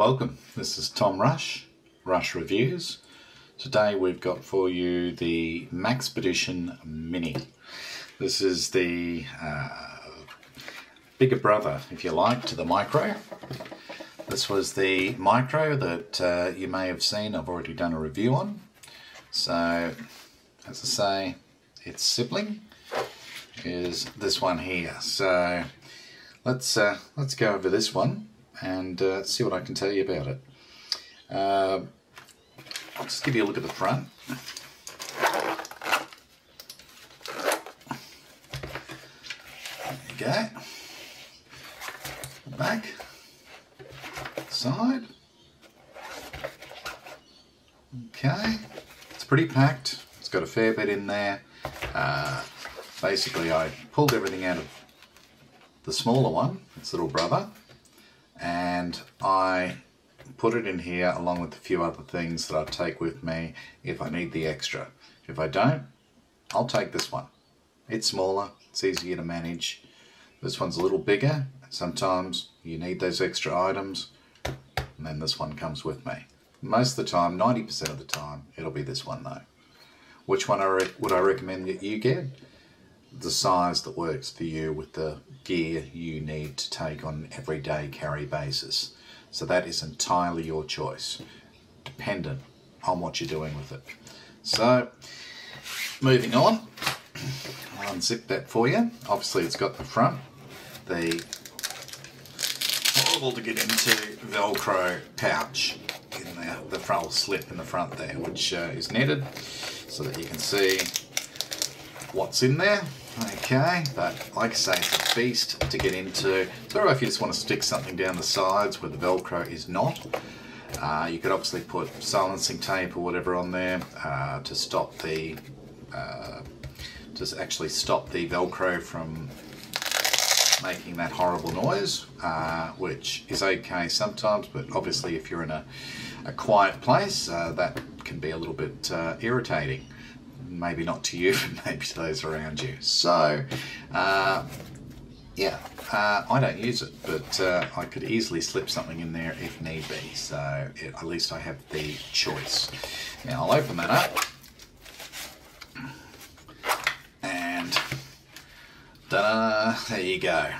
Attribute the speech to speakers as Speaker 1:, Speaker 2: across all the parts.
Speaker 1: Welcome, this is Tom Rush, Rush Reviews. Today we've got for you the Maxpedition Mini. This is the uh, bigger brother, if you like, to the Micro. This was the Micro that uh, you may have seen, I've already done a review on. So, as I say, its sibling is this one here. So, let's uh, let's go over this one and uh, see what I can tell you about it. Uh, I'll just give you a look at the front. There you go. Back, side. Okay, it's pretty packed. It's got a fair bit in there. Uh, basically, I pulled everything out of the smaller one, its little brother, and I put it in here along with a few other things that I take with me if I need the extra. If I don't, I'll take this one. It's smaller, it's easier to manage. This one's a little bigger. Sometimes you need those extra items and then this one comes with me. Most of the time, 90% of the time, it'll be this one though. Which one I would I recommend that you get? The size that works for you with the gear you need to take on an everyday carry basis. So that is entirely your choice, dependent on what you're doing with it. So, moving on, I'll unzip that for you. Obviously it's got the front, the horrible to get into Velcro pouch in the, the front slip in the front there, which uh, is netted so that you can see what's in there. Okay, but like I say, it's a beast to get into. Alright if you just want to stick something down the sides where the Velcro is not. Uh, you could obviously put silencing tape or whatever on there uh, to stop the, uh, to actually stop the Velcro from making that horrible noise, uh, which is okay sometimes, but obviously if you're in a, a quiet place, uh, that can be a little bit uh, irritating maybe not to you, but maybe to those around you. So, uh, yeah, uh, I don't use it, but uh, I could easily slip something in there if need be. So it, at least I have the choice. Now I'll open that up. And there you go.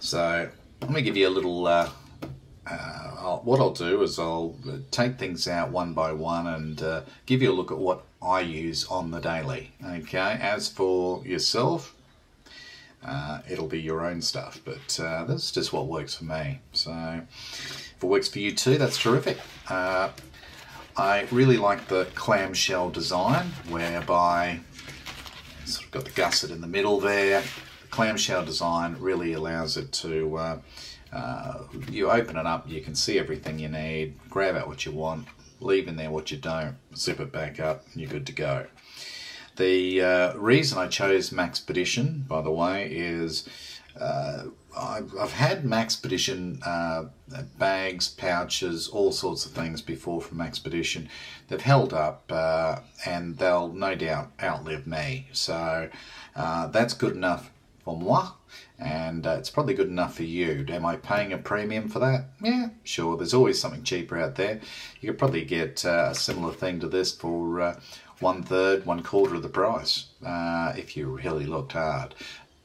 Speaker 1: So let me give you a little uh, uh, what I'll do is I'll take things out one by one and uh, give you a look at what I use on the daily. Okay, as for yourself, uh, it'll be your own stuff, but uh, that's just what works for me. So if it works for you too, that's terrific. Uh, I really like the clamshell design, whereby sort of got the gusset in the middle there. The clamshell design really allows it to uh, you open it up, you can see everything you need, grab out what you want, leave in there what you don't, zip it back up, and you're good to go. The uh, reason I chose Maxpedition, by the way, is uh, I've, I've, had Maxpedition uh, bags, pouches, all sorts of things before from Maxpedition. They've held up uh, and they'll no doubt outlive me. So uh, that's good enough for moi and uh, it's probably good enough for you. Am I paying a premium for that? Yeah, sure. There's always something cheaper out there. You could probably get uh, a similar thing to this for uh, one third, one quarter of the price uh, if you really looked hard.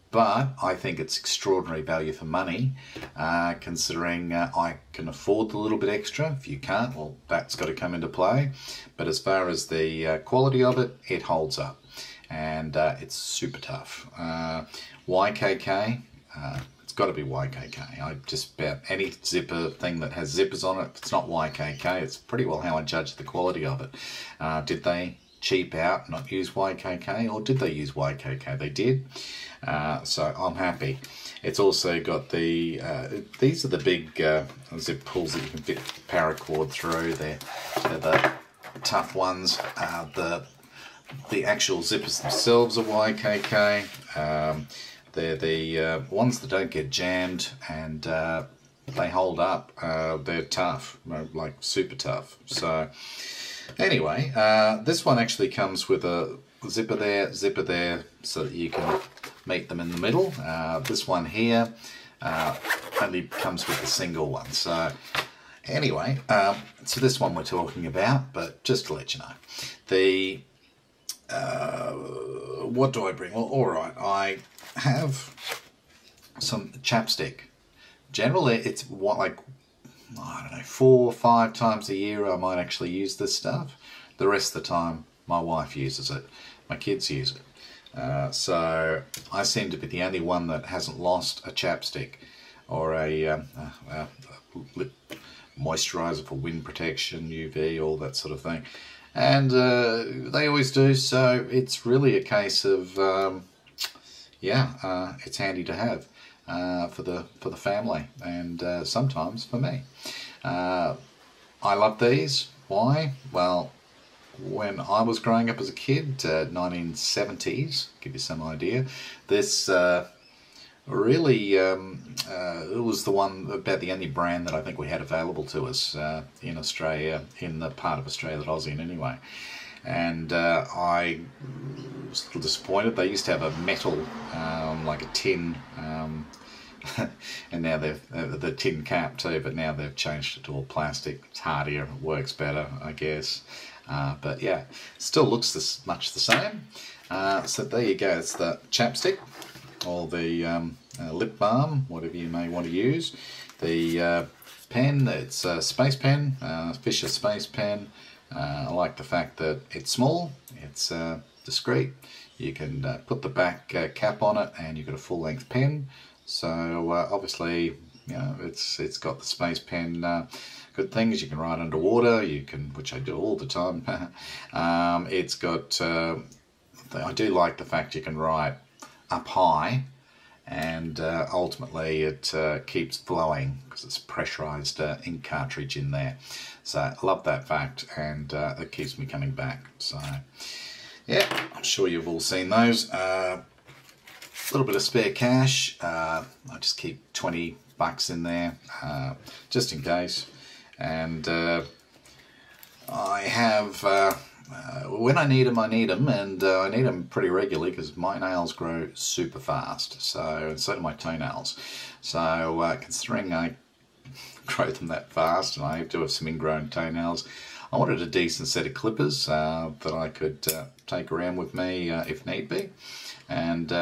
Speaker 1: But I think it's extraordinary value for money, uh, considering uh, I can afford the little bit extra. If you can't, well, that's got to come into play. But as far as the quality of it, it holds up and uh, it's super tough. Uh, YKK, uh, it's got to be YKK. I just about any zipper thing that has zippers on it, if it's not YKK, it's pretty well how I judge the quality of it. Uh, did they cheap out, not use YKK, or did they use YKK? They did, uh, so I'm happy. It's also got the, uh, these are the big uh, zip pulls that you can fit paracord through. They're, they're the tough ones. Uh, the the actual zippers themselves are YKK. Um, they're the uh, ones that don't get jammed and uh, they hold up. Uh, they're tough, like super tough. So anyway, uh, this one actually comes with a zipper there, zipper there, so that you can meet them in the middle. Uh, this one here uh, only comes with a single one. So Anyway, um, so this one we're talking about, but just to let you know, the uh, what do I bring? Well, all right, I have some chapstick. Generally, it's what like I don't know, four or five times a year I might actually use this stuff. The rest of the time, my wife uses it. My kids use it. Uh, so I seem to be the only one that hasn't lost a chapstick or a, um, a, lip moisturizer for wind protection, UV, all that sort of thing. And uh, they always do, so it's really a case of, um, yeah, uh, it's handy to have uh, for the for the family and uh, sometimes for me. Uh, I love these. Why? Well, when I was growing up as a kid, 1970s, uh, give you some idea, this really um, uh, it was the one about the only brand that I think we had available to us uh, in Australia, in the part of Australia that I was in anyway. And uh, I was a little disappointed. They used to have a metal, um, like a tin, um, and now they've uh, the tin cap too. But now they've changed it to all plastic. It's hardier, it works better, I guess. Uh, but yeah, still looks this much the same. Uh, so there you go. It's the chapstick or the um, uh, lip balm, whatever you may want to use. The uh, pen, it's a space pen, uh, Fisher space pen. Uh, I like the fact that it's small, it's uh, discreet. You can uh, put the back cap on it and you've got a full length pen. So obviously, you know, it's it's got the space pen good things. You can write underwater, you can, which I do all the time. um, it's got, uh, I do like the fact you can write up high and uh, ultimately it uh, keeps flowing because it's a pressurized uh, ink cartridge in there. So I love that fact and uh, it keeps me coming back. So yeah I'm sure you've all seen those. A uh, little bit of spare cash. Uh, I just keep 20 bucks in there just in case. And I have uh, when I need them, I need them, and uh, I need them pretty regularly because my nails grow super fast. So, and so do my toenails. So, uh, considering I grow them that fast, and I do have some ingrown toenails, I wanted a decent set of clippers uh, that I could uh, take around with me uh, if need be. And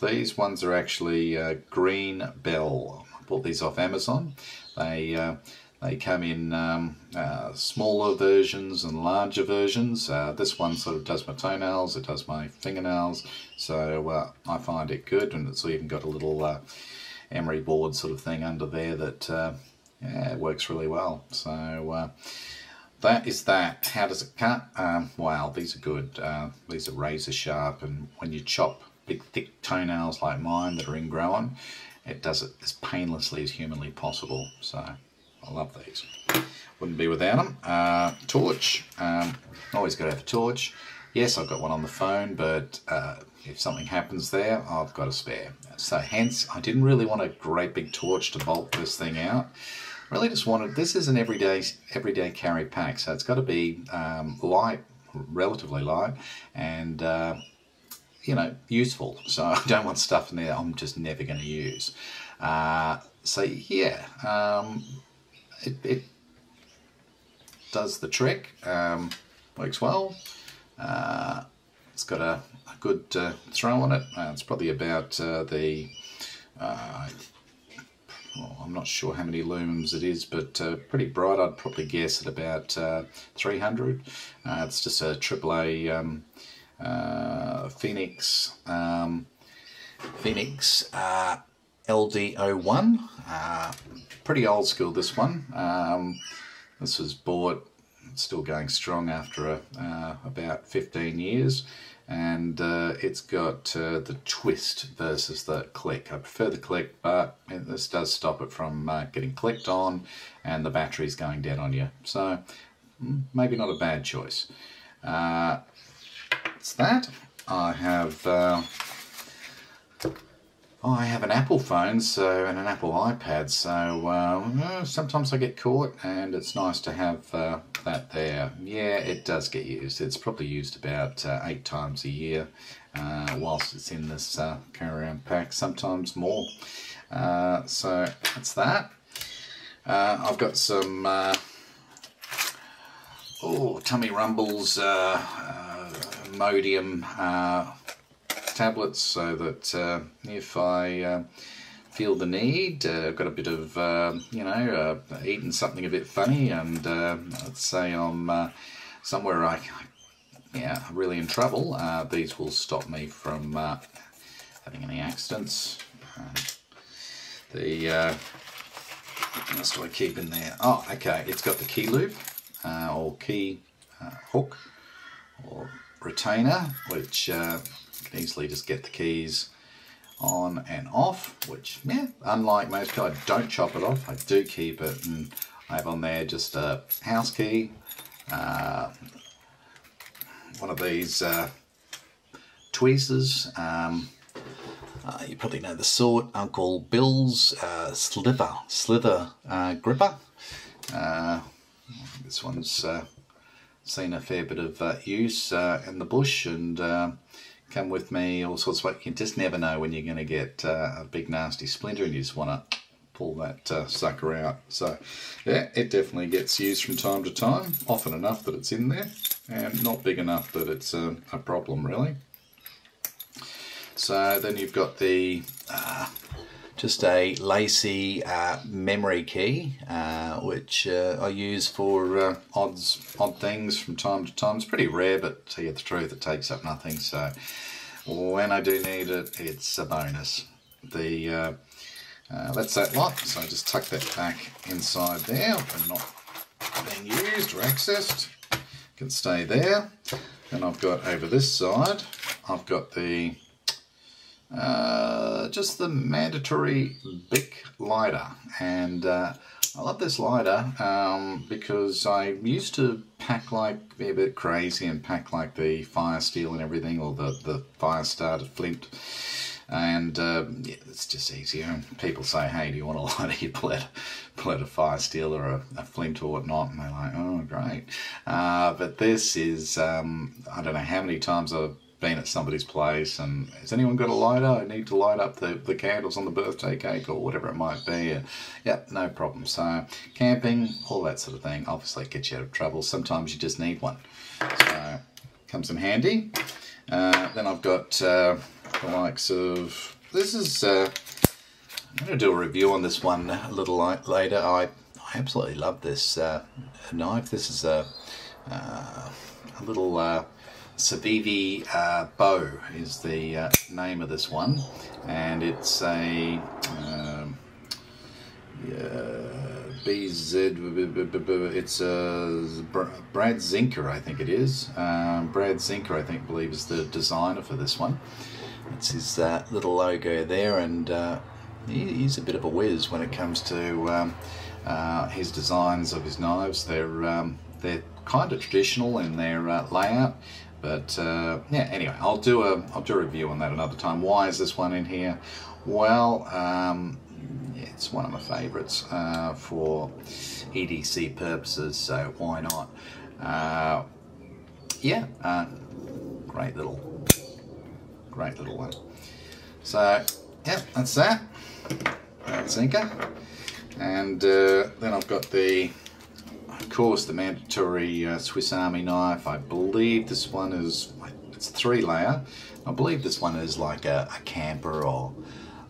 Speaker 1: these ones are actually Green Bell. I bought these off Amazon. They they come in um, uh, smaller versions and larger versions. Uh, this one sort of does my toenails, it does my fingernails, so uh, I find it good, and it's even got a little uh, emery board sort of thing under there that uh, yeah, works really well. So uh, that is that. How does it cut? Um, wow, these are good. these are razor sharp, and when you chop big thick toenails like mine that are ingrown, it does it as painlessly as humanly possible. So I love these. Wouldn't be without them. Uh, torch. Um, always got to have a torch. Yes, I've got one on the phone, but uh, if something happens there, I've got a spare. So hence, I didn't really want a great big torch to bolt this thing out. Really just wanted, this is an everyday everyday carry pack, so it's got to be um, light, relatively light, and uh, you know, useful. So I don't want stuff in there I'm just never going to use. Uh, so yeah, um, it, it does the trick, um, works well. Uh, it's got a, a good uh, throw on it. Uh, it's probably about uh, the, uh, well, I'm not sure how many lumens it is, but uh, pretty bright. I'd probably guess at about 300. it's just a AAA um, Fenix um, Fenix LD01. Uh, pretty old school this one. Um, this was bought, still going strong after a, uh, about 15 years and uh, it's got uh, the twist versus the click. I prefer the click but this does stop it from uh, getting clicked on and the battery's going dead on you. So mm, maybe not a bad choice. Uh, it's that. I have I have an Apple phone so and an Apple iPad, so uh, sometimes I get caught, and it's nice to have uh, that there. Yeah, it does get used. It's probably used about uh, eight times a year, uh, whilst it's in this uh, carry-on pack. Sometimes more. Uh, so that's that. I've got some oh tummy rumbles uh, tablets, so that uh, if I uh, feel the need, uh, I've got a bit of uh, you know uh, eating something a bit funny, and uh, let's say I'm uh, somewhere I yeah really in trouble, uh, these will stop me from uh, having any accidents. Uh, the uh, what I keep in there? Oh, okay, it's got the key loop uh, or key uh, hook or retainer, which uh, can easily just get the keys on and off, which, yeah, unlike most people, I don't chop it off. I do keep it and I have on there just a house key, uh, one of these uh, tweezers, um, uh, you probably know the sort, Uncle Bill's uh, Sliver, Sliver uh, gripper. Uh, this one's seen a fair bit of use in the bush and come with me all sorts of ways. You just never know when you're going to get uh, a big nasty splinter and you just want to pull that uh, sucker out. So yeah, it definitely gets used from time to time, often enough that it's in there and not big enough that it's um, a problem really. So then you've got the uh, just a LaCie uh, memory key, uh, which uh, I use for uh, odds, odd things from time to time. It's pretty rare, but to you the truth, it takes up nothing. So when I do need it, it's a bonus. The uh, uh, that's that lot. So I just tuck that back inside there, and not being used or accessed. Can stay there. And I've got over this side, I've got the uh, just the mandatory Bic lighter and uh, I love this lighter um, because I used to pack like be a bit crazy and pack like the fire steel and everything or the, the fire starter flint and uh, yeah, it's just easier. And people say, "Hey, do you want a lighter?" You pull out, pull out a fire steel or a, a flint or whatnot, and they're like, "Oh, great." Uh, but this is, um, I don't know how many times I've been at somebody's place and has anyone got a lighter? I need to light up the, the candles on the birthday cake or whatever it might be. Uh, yeah, no problem. So camping, all that sort of thing, obviously gets you out of trouble. Sometimes you just need one. So comes in handy. Uh, then I've got uh, the likes of, this is, uh, I'm going to do a review on this one a little later. I, I absolutely love this uh, knife. This is a, uh, a little Civivi uh, Bow is the uh, name of this one, and it's a um, BZ. It's a Brad Zinker, I think it is. Um, Brad Zinker, I think, believe is the designer for this one. It's his uh, little logo there, and uh, he, he's a bit of a whiz when it comes to um, uh, his designs of his knives. They're um, they're kind of traditional in their layout. But uh, yeah, anyway, I'll do a I'll do a review on that another time. Why is this one in here? Well, um, it's one of my favourites uh, for EDC purposes, so why not? Uh, yeah, uh, great little, great little one. So yeah, that's that. Inca. And uh, then I've got the course, the mandatory uh, Swiss Army knife. I believe this one is, it's three layer. I believe this one is like a, a camper or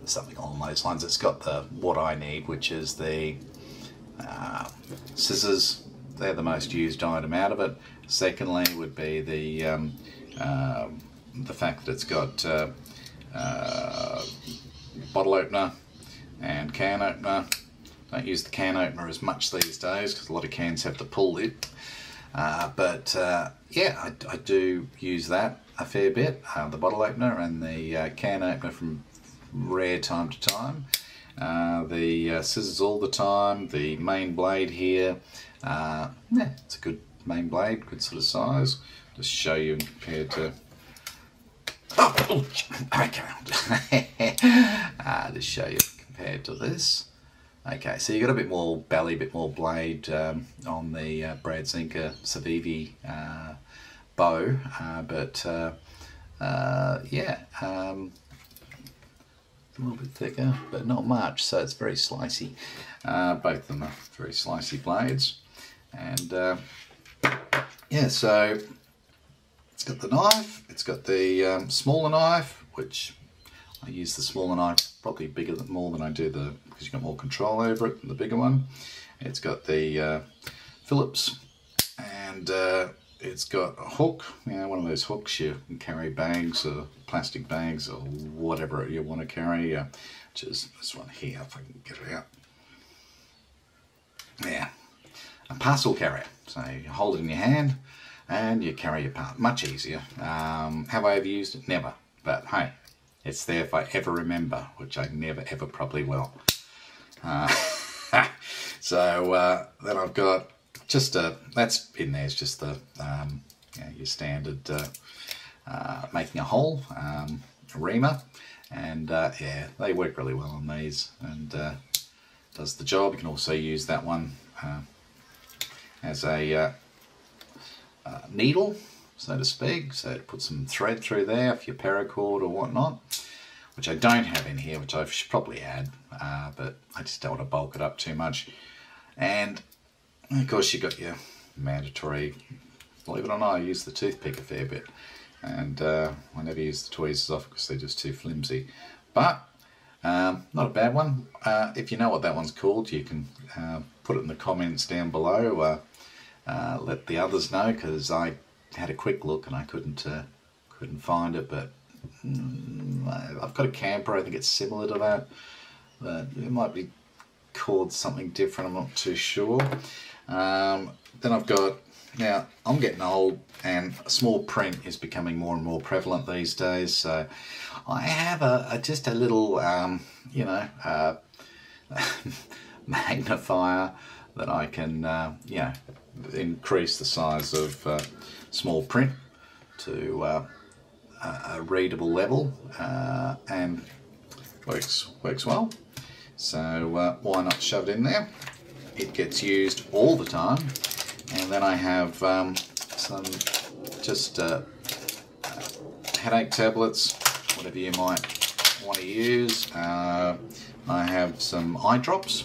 Speaker 1: something along those lines. It's got the what I need, which is the uh, scissors. They're the most used item out of it. Secondly, would be the um, uh, the fact that it's got uh, uh bottle opener and can opener don't use the can opener as much these days because a lot of cans have the pull lid. Uh, but uh, yeah, I, I, do use that a fair bit, uh, the bottle opener and the uh, can opener from rare time to time. Uh, the uh, scissors all the time, the main blade here, yeah, it's a good main blade, good sort of size. Just show you compared to Oh, oh okay. uh, just show you compared to this. Okay, so you got a bit more belly, a bit more blade um, on the uh, Brad Zinker Civivi uh, bow, uh, but uh, uh, yeah, um, a little bit thicker, but not much, so it's very slicey. Uh, both of them are very slicey blades. And yeah, so it's got the knife, it's got the um, smaller knife, which I use the smaller knife probably bigger than more than I do the, because you've got more control over it the bigger one. It's got the uh, Phillips and uh, it's got a hook, you know, one of those hooks you can carry bags or plastic bags or whatever you want to carry, uh, which is this one here, if I can get it out. Yeah, a parcel carrier. So you hold it in your hand and you carry your part. Much easier. Um, have I ever used it? Never. But hey, it's there if I ever remember, which I never ever probably will. Uh, so uh, then I've got just a, that's in there is just the, um, your standard uh, uh, making a hole, um, reamer, and uh, yeah, they work really well on these and does the job. You can also use that one as a needle, so to speak, so to put some thread through there for your paracord or whatnot, which I don't have in here, which I should probably add, uh, but I just don't want to bulk it up too much. And of course you've got your mandatory, believe it or not, I use the toothpick a fair bit. And uh, I never use the tweezers off because they're just too flimsy. But um, not a bad one. Uh, if you know what that one's called, you can uh, put it in the comments down below. Uh, uh, let the others know because I had a quick look and I couldn't couldn't find it. But I've got a camper. I think it's similar to that. But it might be called something different. I'm not too sure. Um, then I've got, now I'm getting old and small print is becoming more and more prevalent these days. So I have a, a just a little, um, you know, uh, magnifier that I can, uh, you know, increase the size of uh, small print to a readable level uh, and works works well. So uh, why not shove it in there? it gets used all the time. And then I have um, some just uh, headache tablets, whatever you might want to use. Uh, I have some eye drops.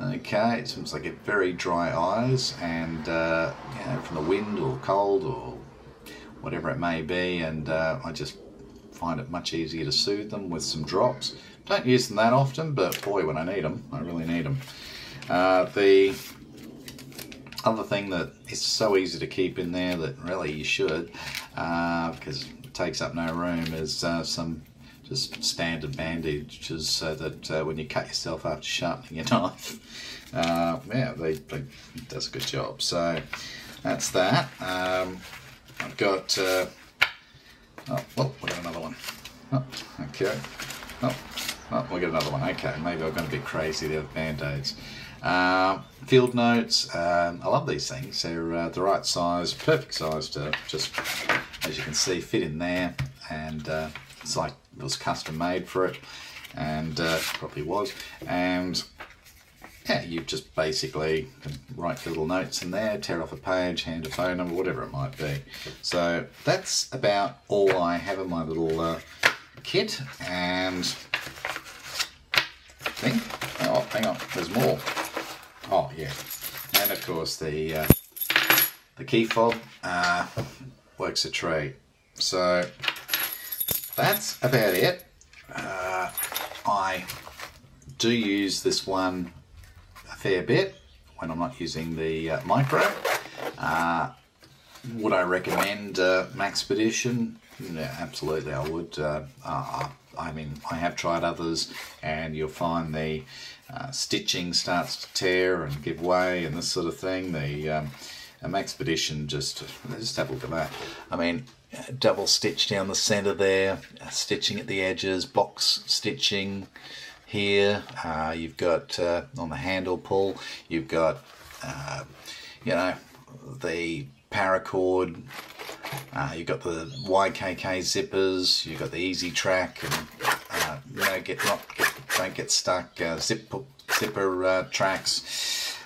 Speaker 1: Okay, it seems like I get very dry eyes and uh, you know, from the wind or cold or whatever it may be and uh, I just find it much easier to soothe them with some drops. Don't use them that often, but boy, when I need them, I really need them. Uh, the other thing that is so easy to keep in there that really you should, uh, because it takes up no room, is uh, some just standard bandages so that uh, when you cut yourself after sharpening your knife, uh, yeah, they, they does a good job. So that's that. Um, I've got, uh, oh, well, we got another one. Oh, okay. Oh, oh, we got another one. Okay, maybe I've gone a bit crazy there with band-aids. Uh, field notes, um, I love these things. They're uh, the right size, perfect size to just, as you can see, fit in there. And uh, it's like it was custom made for it, and uh, probably was. And yeah, you just basically write little notes in there, tear off a page, hand a phone number, whatever it might be. So that's about all I have in my little uh, kit. And thing. Oh, hang on, there's more. Oh yeah, and of course the uh, the key fob uh, works a treat. So that's about it. Uh, I do use this one fair bit when I'm not using the uh, micro. Uh, would I recommend uh, Maxpedition? Yeah, absolutely, I would. Uh, I mean, I have tried others, and you'll find the uh, stitching starts to tear and give way and this sort of thing. The um, Maxpedition just just have a look at that. I mean, double stitch down the centre there, stitching at the edges, box stitching here. Uh, you've got uh, on the handle pull, you've got uh, you know the paracord. Uh, you've got the YKK zippers. You've got the Easy Track, and uh, you know get not get don't get stuck. Uh, zip, zipper tracks.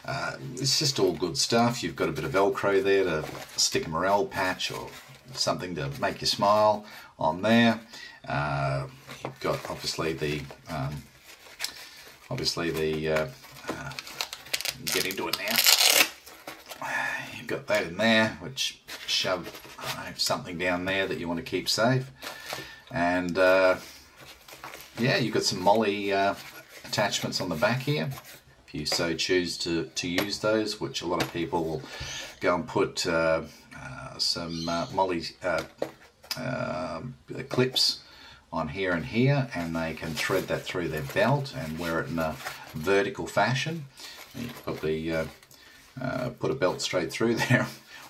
Speaker 1: It's just all good stuff. You've got a bit of Velcro there to stick a morale patch or something to make you smile. on there. Uh, you've got obviously the um, obviously the uh, uh, get into it now. You've got that in there, which shove uh, something down there that you want to keep safe, and uh, yeah, you've got some MOLLE uh, attachments on the back here. If you so choose to to use those, which a lot of people will go and put uh, some MOLLE clips on here and here and they can thread that through their belt and wear it in a vertical fashion. You probably uh, uh, put a belt straight through there,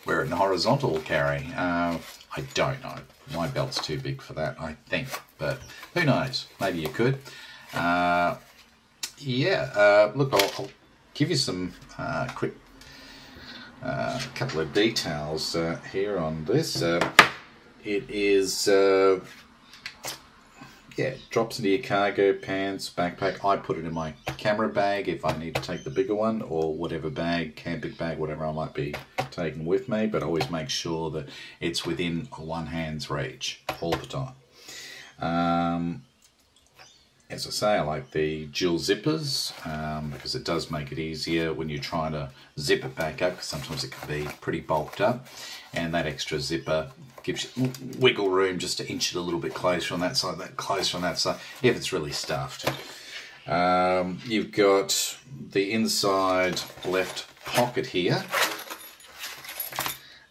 Speaker 1: wear it in a horizontal carry. Uh, I don't know. My belt's too big for that, I think. But who knows? Maybe you could. Uh, yeah, uh, look, I'll, I'll, give you some uh, quick couple of details here on this. it is yeah, drops into your cargo pants, backpack. I put it in my camera bag if I need to take the bigger one or whatever bag, camping bag, whatever I might be taking with me, but always make sure that it's within one hand's reach all the time. Um, as I say, I like the dual zippers um, because it does make it easier when you're trying to zip it back up because sometimes it can be pretty bulked up and that extra zipper gives you wiggle room just to inch it a little bit closer on that side, that closer on that side, if it's really stuffed. Um, you've got the inside left pocket here.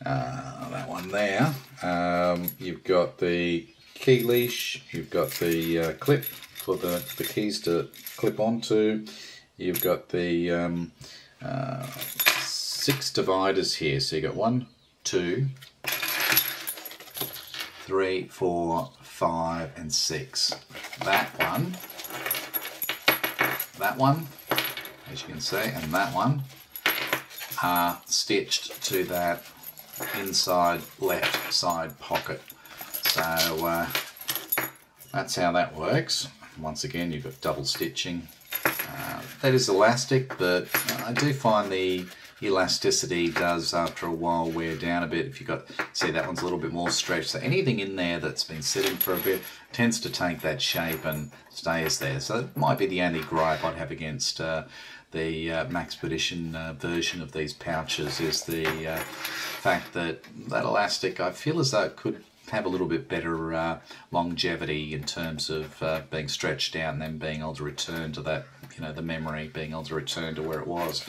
Speaker 1: Uh, that one there. Um, you've got the key leash, you've got the uh, clip for the, the keys to clip onto. You've got the um, uh, six dividers here. So you've got one, two, three, four, five, and six. That one, that one, as you can see, and that one are stitched to that inside left side pocket. So uh, that's how that works. Once again, you've got double stitching. Uh, that is elastic, but I do find the elasticity does after a while wear down a bit if you've got see that one's a little bit more stretched so anything in there that's been sitting for a bit tends to take that shape and stays there so it might be the only gripe I'd have against uh, the uh, Maxpedition uh, version of these pouches is the uh, fact that that elastic I feel as though it could have a little bit better uh, longevity in terms of uh, being stretched out and then being able to return to that, you know, the memory, being able to return to where it was.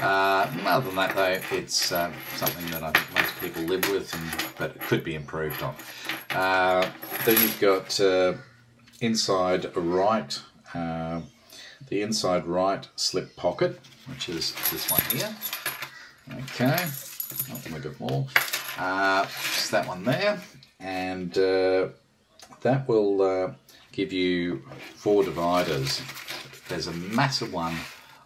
Speaker 1: Uh, other than that, though, it's uh, something that I think most people live with, and, but it could be improved on. Uh, then you've got uh, inside right, the inside right slip pocket, which is this one here. Okay, oh, we've got more. Uh, that one there and uh, that will uh, give you four dividers. There's a massive one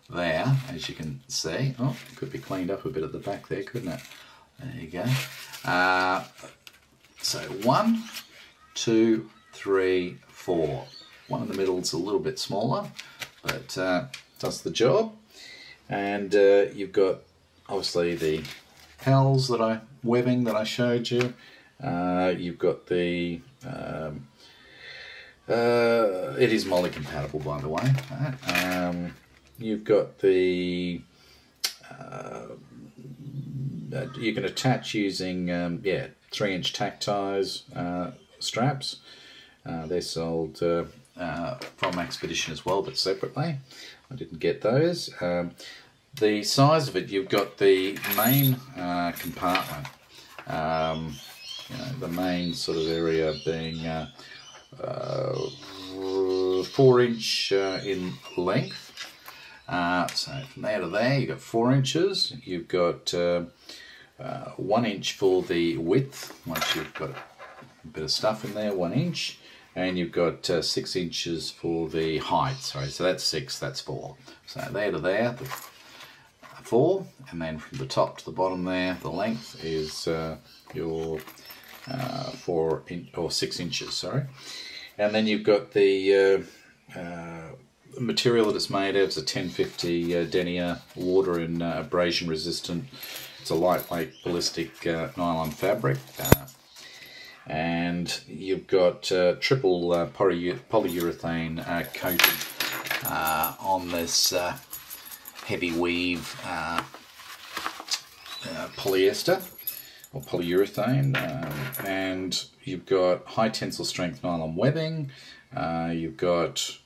Speaker 1: there, as you can see. Oh, could be cleaned up a bit at the back there, couldn't it? There you go. Uh, so one, two, three, four. One in the middle is a little bit smaller, but uh, does the job. And uh, you've got obviously the pals that I webbing that I showed you. Uh, you've got the um, uh, it is MOLLE compatible by the way. Um, you've got the uh, you can attach using um, yeah three inch TacTies uh, straps. Uh, they're sold uh, from Expedition as well, but separately. I didn't get those. Um, the size of it, you've got the main compartment. Um, you know, the main sort of area being uh, uh, four inch uh, in length. Uh, so from there to there, you've got four inches. You've got uh, uh, one inch for the width. Once you've got a bit of stuff in there, one inch, and you've got six inches for the height. Sorry, so that's six. That's four. So there to there, the four, and then from the top to the bottom there, the length is your uh, four in, or six inches, sorry. And then you've got the uh, uh, material that it's made of. It's a 1050 uh, denier water and uh, abrasion resistant. It's a lightweight ballistic uh, nylon fabric. Uh, and you've got triple poly polyurethane coated on this heavy weave polyester or polyurethane um, and you've got high tensile strength nylon webbing you've got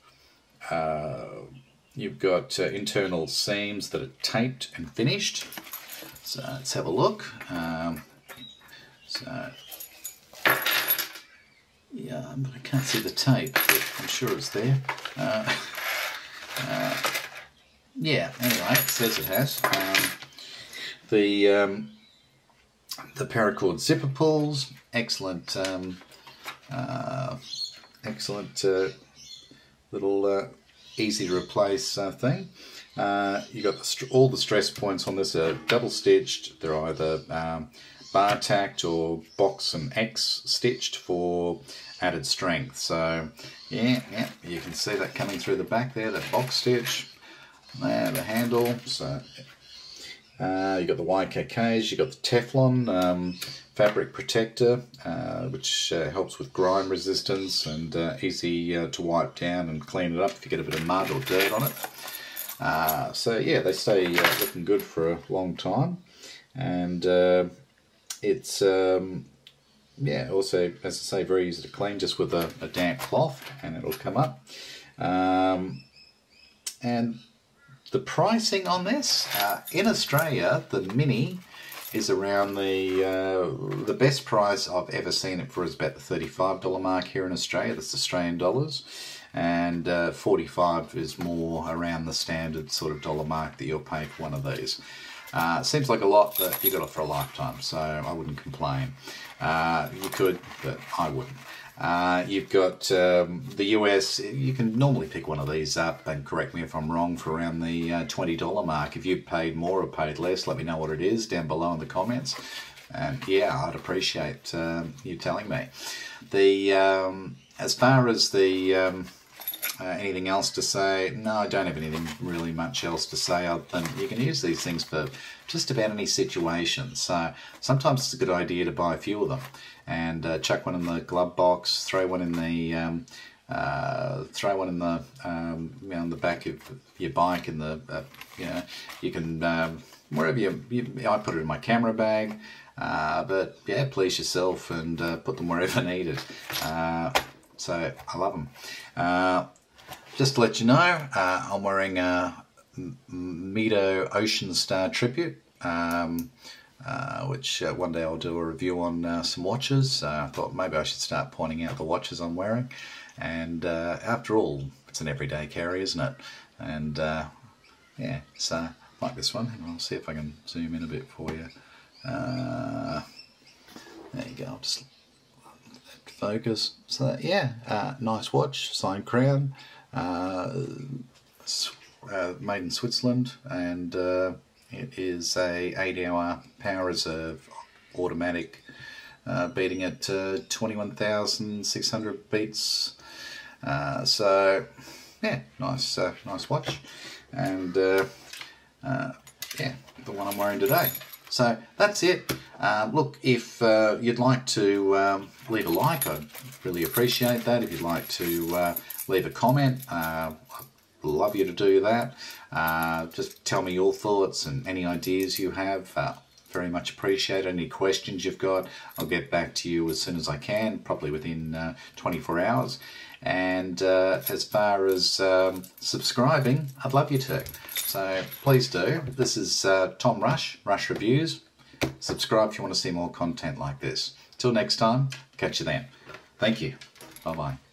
Speaker 1: you've got internal seams that are taped and finished so let's have a look um, so yeah, I can't see the tape, but I'm sure it's there. Uh, uh, yeah, anyway, it says it has. Um, the um, the paracord zipper pulls, excellent, um, uh, excellent uh, little uh, easy to replace uh, thing. you got the all the stress points on this are double stitched. They're either um, bar tacked or box and X stitched for added strength. So yeah, yeah, you can see that coming through the back there, that box stitch. There, the handle. So uh, you got the YKKs, you've got the Teflon um, fabric protector, uh, which uh, helps with grime resistance and uh, easy uh, to wipe down and clean it up if you get a bit of mud or dirt on it. So yeah, they stay looking good for a long time, and it's um, yeah, also, as I say, very easy to clean just with a, a damp cloth and it'll come up. Um, and the pricing on this, uh, in Australia, the Mini is around the uh, the best price I've ever seen it for is about the $35 mark here in Australia, that's Australian dollars. And uh, 45 is more around the standard sort of dollar mark that you'll pay for one of these. Uh, seems like a lot, but you got it for a lifetime, so I wouldn't complain. Uh, you could, but I wouldn't. Uh, you've got um, the US, you can normally pick one of these up, and correct me if I'm wrong, for around the uh, $20 mark. If you paid more or paid less, let me know what it is down below in the comments. And yeah, I'd appreciate um, you telling me. The um, As far as the um, uh, anything else to say? No, I don't have anything really much else to say other than you can use these things for just about any situation. So sometimes it's a good idea to buy a few of them and uh, chuck one in the glove box, throw one in the um, uh, throw one in the um, you know, on the back of your bike in the uh, you know you can um, wherever you, you, I put it in my camera bag uh, but yeah please yourself and uh, put them wherever needed. Uh, so I love them uh, just to let you know, I'm wearing a Mido Ocean Star Tribute, um, uh, which uh, one day I'll do a review on uh, some watches. Uh, I thought maybe I should start pointing out the watches I'm wearing. And uh, after all, it's an everyday carry, isn't it? And yeah, so like this one. I'll see if I can zoom in a bit for you. there you go. I'll just focus. So yeah, nice watch, signed crown. Made in Switzerland and it is a 8 hour power reserve automatic uh, beating at uh, 21,600 beats uh, so yeah nice nice watch and yeah the one I'm wearing today so that's it. Uh, look, if uh, you'd like to um, leave a like, I'd really appreciate that. If you'd like to uh, leave a comment, uh, love you to do that. Uh, just tell me your thoughts and any ideas you have. Uh, very much appreciate any questions you've got. I'll get back to you as soon as I can, probably within 24 hours. And as far as um, subscribing, I'd love you to. So please do. This is uh, Tom Rush, Rush Reviews. Subscribe if you want to see more content like this. Till next time, catch you then. Thank you. Bye-bye.